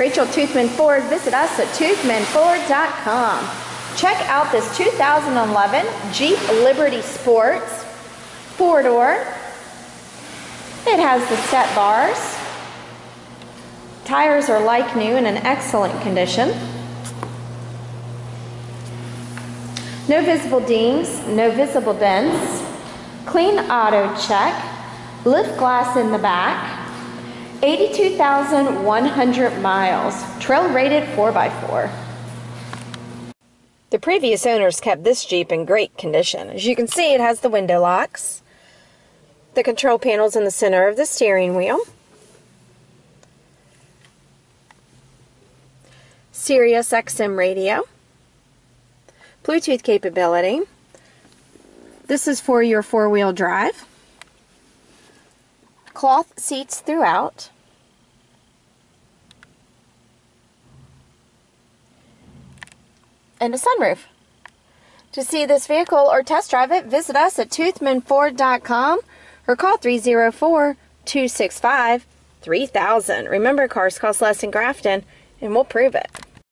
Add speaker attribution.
Speaker 1: Rachel Toothman Ford. Visit us at toothmanford.com. Check out this 2011 Jeep Liberty Sports four door. It has the set bars. Tires are like new and in excellent condition. No visible dings, no visible dents. Clean AutoCheck. Lift glass in the back. 82,100 miles. Trail rated 4x4. The previous owners kept this Jeep in great condition. As you can see, it has the window locks, the control panels in the center of the steering wheel, Sirius XM radio, Bluetooth capability. This is for your four-wheel drive. Cloth seats throughout. And a sunroof. To see this vehicle or test drive it, visit us at toothmanford.com or call 304 265 3000. Remember, cars cost less in Grafton, and we'll prove it.